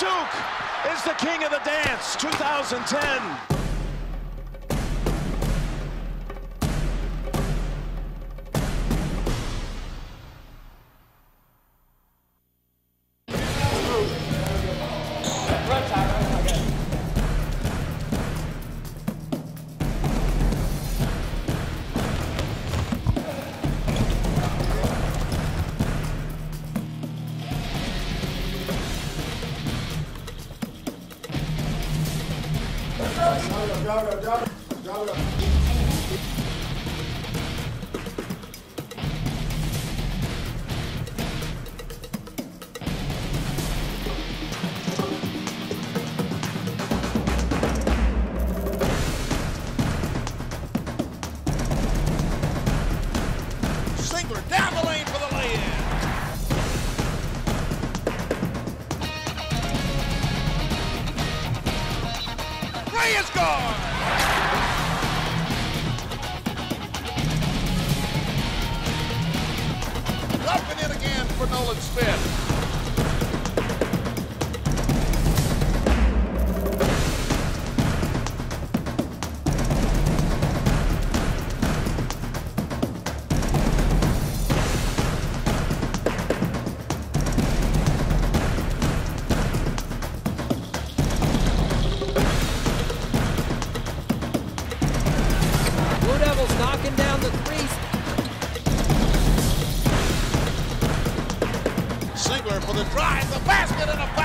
Duke is the king of the dance 2010. Jabra, jabra, jabra, jabra. Ray is gone. Up and in again for Nolan Smith. Devils knocking down the threes. Singler for the drive, the basket, and a